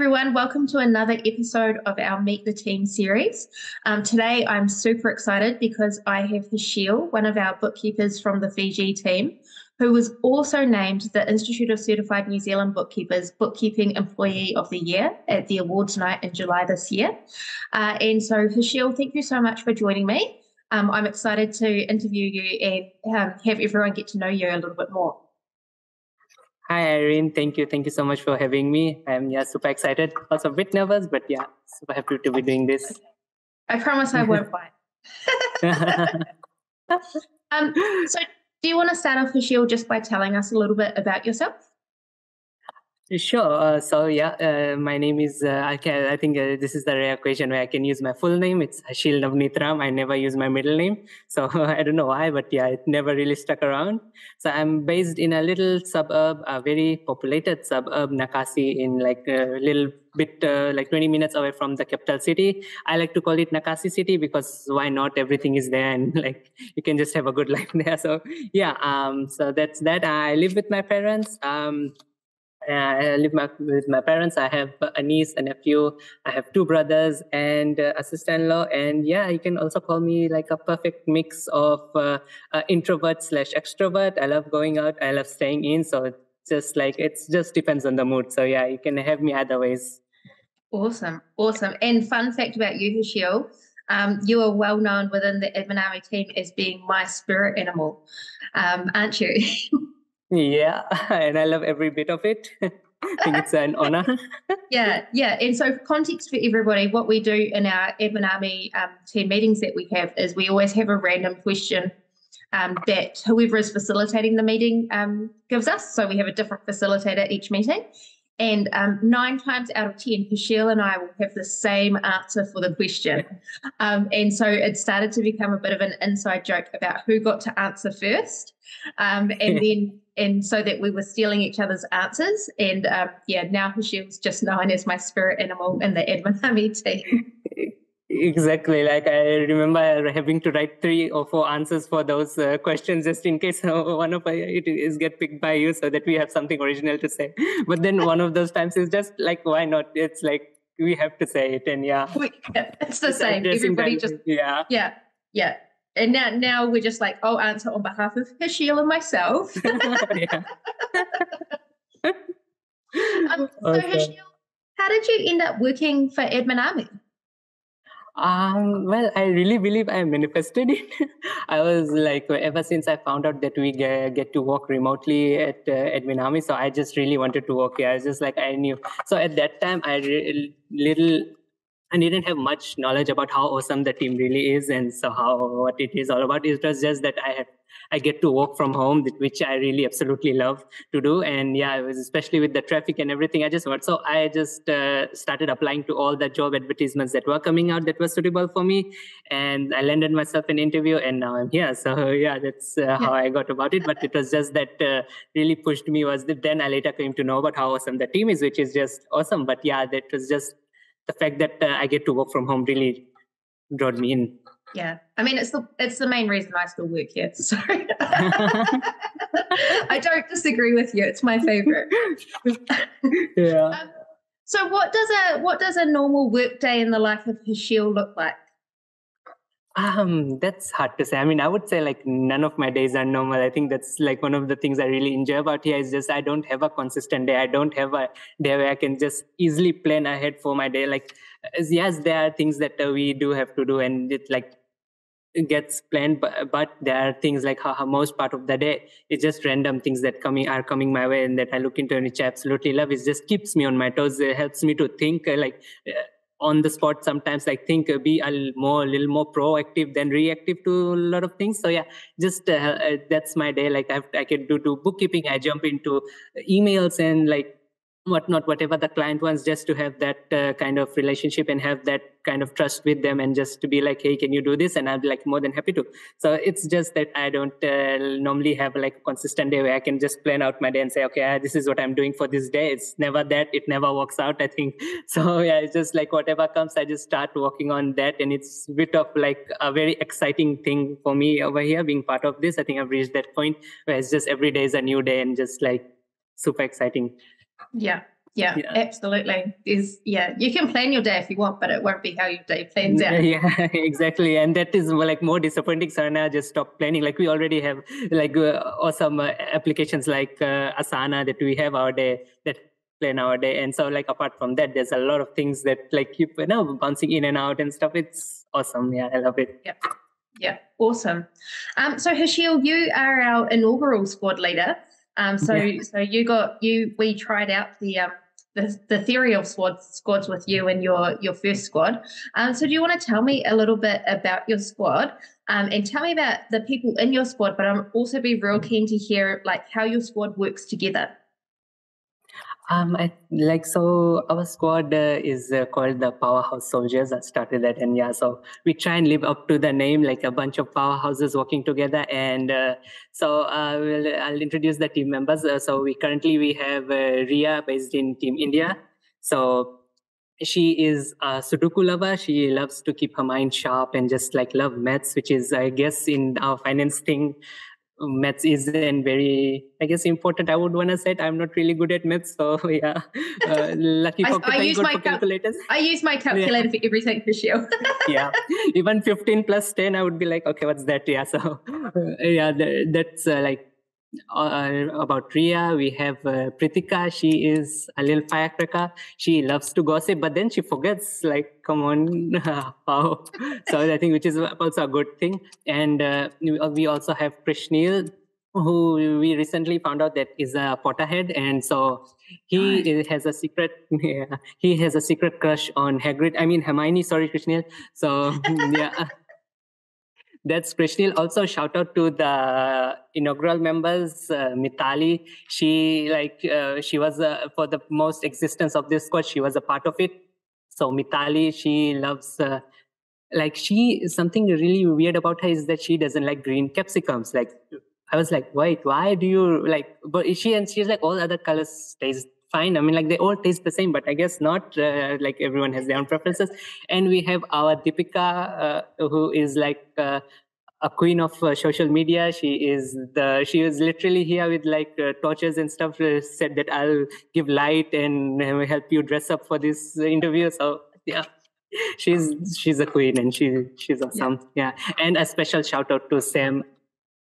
everyone. Welcome to another episode of our Meet the Team series. Um, today, I'm super excited because I have Hasheel, one of our bookkeepers from the Fiji team, who was also named the Institute of Certified New Zealand Bookkeepers Bookkeeping Employee of the Year at the awards night in July this year. Uh, and so, Hasheel, thank you so much for joining me. Um, I'm excited to interview you and um, have everyone get to know you a little bit more. Hi, Irene. Thank you. Thank you so much for having me. I'm yeah super excited. Also a bit nervous, but yeah, super happy to be doing this. I promise I won't fight. um, so, do you want to start off, Hasheel, just by telling us a little bit about yourself? Sure. Uh, so yeah, uh, my name is. Uh, I can. I think uh, this is the rare question where I can use my full name. It's Hasheel Navnitram. I never use my middle name, so I don't know why, but yeah, it never really stuck around. So I'm based in a little suburb, a very populated suburb, Nakasi, in like a little bit uh, like 20 minutes away from the capital city. I like to call it Nakasi City because why not? Everything is there, and like you can just have a good life there. So yeah. Um. So that's that. I live with my parents. Um I live my, with my parents. I have a niece, a nephew. I have two brothers and uh, a sister-in-law. And yeah, you can also call me like a perfect mix of uh, uh, introvert slash extrovert. I love going out. I love staying in. So it's just like it just depends on the mood. So yeah, you can have me either ways. Awesome, awesome. And fun fact about you, Hasheel, um, you are well known within the Admin Army team as being my spirit animal, um, aren't you? Yeah, and I love every bit of it. I think it's an honor. yeah, yeah. And so, context for everybody, what we do in our Admin Army um, team meetings that we have is we always have a random question um, that whoever is facilitating the meeting um, gives us. So we have a different facilitator each meeting. And um, nine times out of 10, Hasheel and I will have the same answer for the question. Um, and so it started to become a bit of an inside joke about who got to answer first. Um, and then, and so that we were stealing each other's answers. And um, yeah, now Hasheel's just known as my spirit animal in the Admin Army team. Exactly. Like I remember having to write three or four answers for those uh, questions just in case one of it is get picked by you, so that we have something original to say. But then one of those times is just like, why not? It's like we have to say it, and yeah, it's the same. Everybody just yeah, yeah, yeah. And now, now we're just like, I'll answer on behalf of Hasheel and myself. um, so, okay. Hasheel, how did you end up working for Admin Army? Um, well, I really believe I manifested it. I was like, ever since I found out that we get, get to work remotely at uh, Admin Army, so I just really wanted to work here. I was just like, I knew. So at that time, I re- little I didn't have much knowledge about how awesome the team really is and so how what it is all about. It was just that I had I get to work from home, which I really absolutely love to do. And yeah, it was especially with the traffic and everything. I just want so I just uh, started applying to all the job advertisements that were coming out that were suitable for me, and I landed myself an interview, and now I'm here. So yeah, that's uh, how I got about it. But it was just that uh, really pushed me was that then I later came to know about how awesome the team is, which is just awesome. But yeah, that was just the fact that uh, I get to work from home really brought me in. Yeah, I mean it's the it's the main reason I still work here. So I don't disagree with you. It's my favorite. yeah. Um, so what does a what does a normal work day in the life of Hasheel look like? Um, that's hard to say. I mean, I would say like none of my days are normal. I think that's like one of the things I really enjoy about here is just I don't have a consistent day. I don't have a day where I can just easily plan ahead for my day. Like, yes, there are things that uh, we do have to do, and it like gets planned, but, but there are things like how, how, most part of the day it's just random things that coming are coming my way and that I look into and which I absolutely love. It just keeps me on my toes. It helps me to think uh, like. On the spot sometimes i think uh, be a more little more proactive than reactive to a lot of things. So yeah just uh, uh, that's my day. Like I've, i can do to bookkeeping. I jump into emails and like whatnot, whatever the client wants, just to have that uh, kind of relationship and have that kind of trust with them, and just to be like, hey, can you do this? And I'd be like more than happy to. So it's just that I don't uh, normally have like a consistent day where I can just plan out my day and say, okay, uh, this is what I'm doing for this day. It's never that. It never works out. I think so. Yeah, it's just like whatever comes, I just start working on that, and it's a bit of like a very exciting thing for me over here being part of this. I think I've reached that point where it's just every day is a new day and just like super exciting. Yeah. Yeah, yeah, absolutely. Is yeah, you can plan your day if you want, but it won't be how your day plans out. Yeah, exactly, and that is like more disappointing. Sarna just stop planning. Like we already have like uh, awesome uh, applications like uh, Asana that we have our day that plan our day, and so like apart from that, there's a lot of things that like keep you know bouncing in and out and stuff. It's awesome. Yeah, I love it. Yeah. Yeah, awesome. Um, so Hasheel, you are our inaugural squad leader. Um, so yeah. so you got you we tried out the um, the, the theory of squads squads with you and your your first squad. Um, so do you want to tell me a little bit about your squad um, and tell me about the people in your squad? But I'm also be real keen to hear like how your squad works together. Um, I, like so, our squad uh, is uh, called the Powerhouse Soldiers. I started that, and yeah, so we try and live up to the name, like a bunch of powerhouses working together. And uh, so, uh, we'll, I'll introduce the team members. Uh, so, we currently we have uh, Ria based in Team India. So, she is a Sudoku lover. She loves to keep her mind sharp and just like love maths, which is, I guess, in our finance thing, maths is and very i guess important. I would want to say i'm not really good at maths so yeah. Uh, lucky for I, I use my cal- calculators. I use my calculator yeah. for everything for sure. Yeah. Even 15 plus 10 i would be like okay what's that? Yeah so uh, yeah that's uh, like uh, about Ria, we have uh, Pritika. She is a little firecracker. She loves to gossip, but then she forgets, like, come on, how? so I think which is also a good thing. And uh, we also have Krishnil, who we recently found out that is a Potterhead, and so he has a secret. Yeah, he has a secret crush on Hagrid. I mean Hermione. Sorry, Krishnil. So yeah that's Krishnil. Also, shout out to the inaugural members, uh, Mitali. She like uh, she was uh, for the most existence of this squad. She was a part of it. So Mitali, she loves uh, like she something really weird about her is that she doesn't like green capsicums. Like I was like, wait, why do you like? But she and she's like all other colors taste fine. I mean, like they all taste the same, but I guess not. Uh, like everyone has their own preferences. And we have our Deepika, uh, who is like uh, a queen of uh, social media. She is the she was literally here with like uh, torches and stuff. Uh, said that I'll give light and help you dress up for this interview. So yeah. She's she's a queen and she she's awesome. Yeah. yeah. And a special shout out to Sam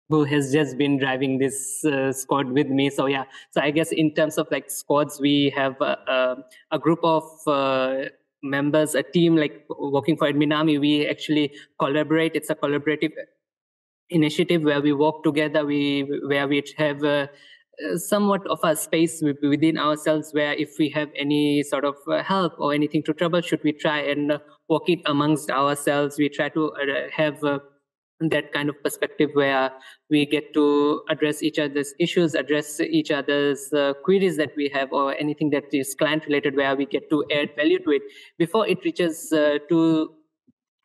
who has just been driving this uh, squad with me. So yeah, so I guess in terms of like squads, we have a, a, a group of uh, members, a team like working for Admin Army. We actually collaborate. It's a collaborative initiative where we work together. We where we have. Uh, somewhat of a space within ourselves where if we have any sort of uh, help or anything to troubleshoot we try and uh, work it amongst ourselves we try to uh, have that kind of perspective where we get to address each other's issues, address each other's uh, queries that we have, or anything that is client related, where we get to add value to it before it reaches uh, to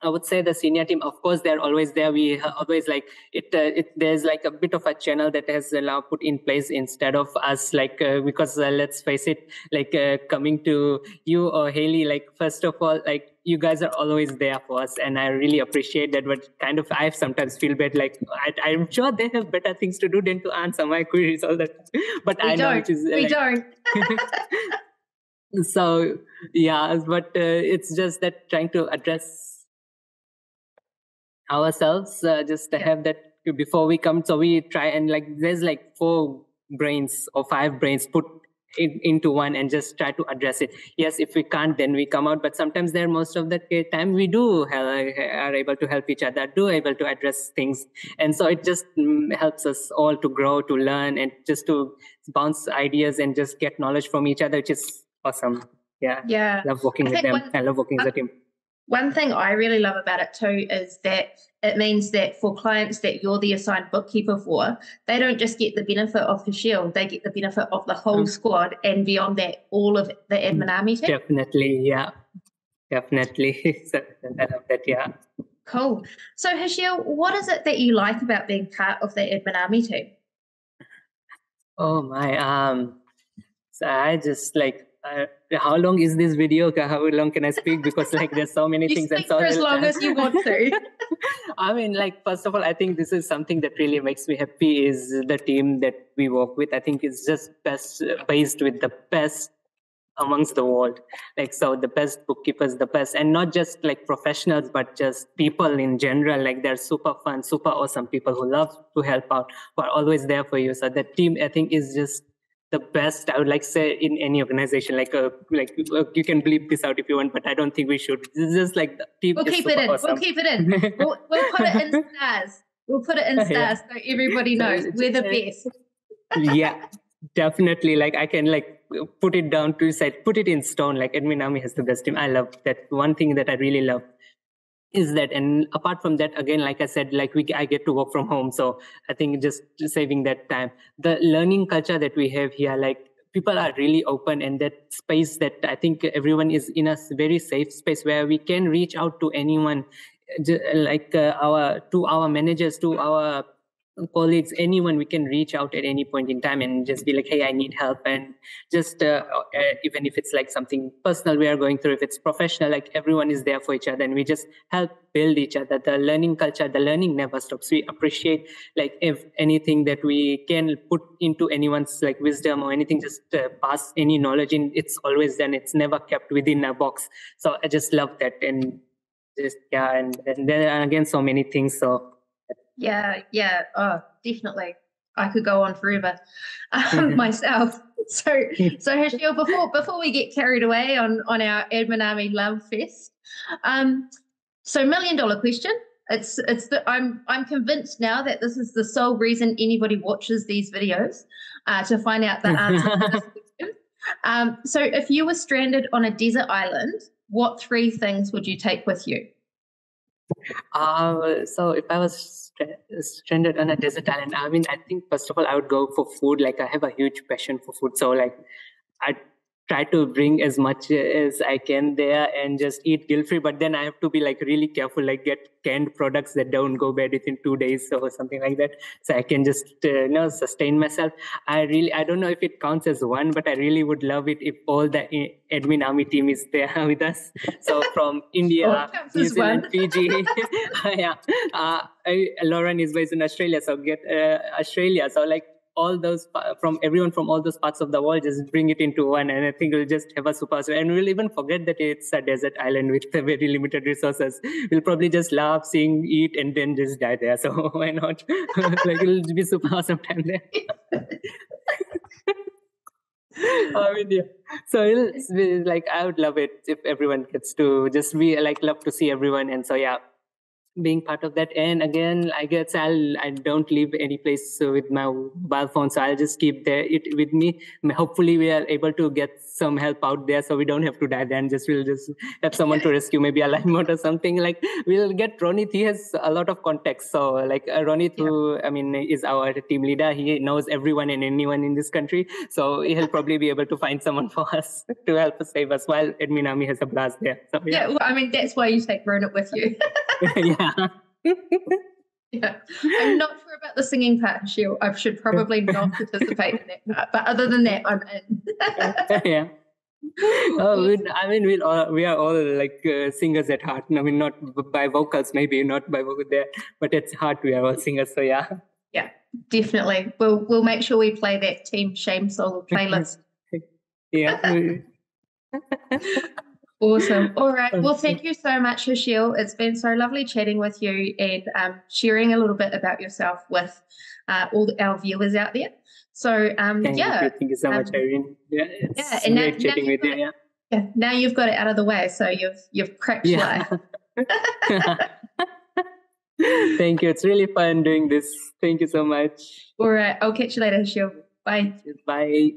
I would say the senior team, of course, they're always there. We always like it, uh, it. There's like a bit of a channel that has now put in place instead of us, like uh, because uh, let's face it, like uh, coming to you or Haley. Like first of all, like you guys are always there for us, and I really appreciate that. But kind of, I sometimes feel bad. Like I, am sure they have better things to do than to answer my queries all that. But we I don't. know it is. We like, don't. so yeah, but uh, it's just that trying to address ourselves uh, just to have that before we come. So we try and like there's like four brains or five brains put in, into one and just try to address it. Yes if we can't then we come out. But sometimes there most of the time we do are able to help each other do able to address things. And so it just mm, helps us all to grow to learn and just to bounce ideas and just get knowledge from each other which is awesome. Yeah. Yeah. Love working I with them. i love working uh, as a team one thing I really love about it too is that it means that for clients that you're the assigned bookkeeper for, they don't just get the benefit of Hasheel, they get the benefit of the whole mm. squad and beyond that, all of the admin army team. Definitely, yeah. Definitely. I love that, yeah. Cool. So Hasheel, what is it that you like about being part of the admin army team? Oh my, um so I just like uh, how long is this video? How long can I speak? Because like there's so many things and so for as long as you want to. I mean, like first of all, I think this is something that really makes me happy. Is the team that we work with? I think it's just best based with the best amongst the world like so the best bookkeepers the best and not just like professionals but just people in general like they're super fun super awesome people who love to help out who are always there for you so the team i think is just the best i would like say in any organization. Like a uh, like uh, you can bleep this out if you want but i don't think we should. It's just like the team we'll keep it in. Awesome. we'll keep it in. We'll, we'll put it in stars we'll put it in stars yeah. so everybody knows. We're the best. Yeah definitely. Like i can like put it down to said put it in stone. Like admin army has the best team. I love that. One thing that i really love is that. And apart from that again like i said like we i get to work from home. So i think just saving that time. The learning culture that we have here like people are really open and that space that i think everyone is in a very safe space where we can reach out to anyone. Like uh, our to our managers to our colleagues anyone we can reach out at any point in time and just be like hey i need help. And just uh, uh, even if it's like something personal we are going through if it's professional like everyone is there for each other and we just help build each other. The learning culture the learning never stops. We appreciate like if anything that we can put into anyone's like wisdom or anything just uh, pass any knowledge in it's always done it's never kept within a box. So i just love that and just yeah and, and there are again so many things so yeah, yeah. Oh, definitely. I could go on forever um, myself. So, so Hasheel, before before we get carried away on on our Admin Army Love Fest, um, so million dollar question. It's it's the I'm I'm convinced now that this is the sole reason anybody watches these videos uh, to find out the answer to this question. Um, so, if you were stranded on a desert island, what three things would you take with you? Uh, so if I was stranded on a desert island, I mean, I think first of all, I would go for food. Like I have a huge passion for food, so like I try to bring as much as I can there and just eat guilt free. But then I have to be like really careful, like get canned products that don't go bad within two days or something like that. So I can just uh, you know sustain myself. I really I don't know if it counts as one, but I really would love it if all the admin army team is there with us. So from India, New Zealand, Fiji, yeah. Uh, I, Lauren is based in Australia, so get uh, Australia. So like all those from everyone from all those parts of the world just bring it into one and i think we'll just have a super and we'll even forget that it's a desert island with very limited resources. We'll probably just laugh sing eat and then just die there. So why not? Like it'll be super awesome time there. I mean, yeah. So it's like I would love it if everyone gets to just be like love to see everyone, and so yeah, being part of that. And again, I guess I'll I don't leave any place with my mobile phone, so I'll just keep there it with me. Hopefully, we are able to get some help out there, so we don't have to die. Then just we'll just have someone to rescue, maybe a lifeboat or something. Like we'll get Ronit. He has a lot of context. So like uh, Ronit, yeah. who I mean is our team leader. He knows everyone and anyone in this country, so he'll probably be able to find someone for us to help us save us. While Admin Army has a blast there. So, yeah. yeah well, I mean that's why you take Ronit with you. yeah yeah. I'm not sure about the singing part, Shield. I should probably not participate in that part. But other than that, I'm in. yeah. Oh, we, I mean, we all we are all like uh, singers at heart. I mean, not by vocals, maybe not by vocal there, but at heart we are all singers. So yeah. Yeah, definitely. We'll we'll make sure we play that Team Shame solo playlist. yeah. Awesome. All right. Well, thank you so much, Hasheel. It's been so lovely chatting with you and um, sharing a little bit about yourself with uh, all our viewers out there. So, um, thank yeah. You. Thank you so much, um, Irene. Yeah, yeah, and now, chatting now with you. Yeah. yeah. Now you've got it out of the way, so you've you've cracked yeah. thank you. It's really fun doing this. Thank you so much. All right. I'll catch you later, Hasheel. Bye. Bye.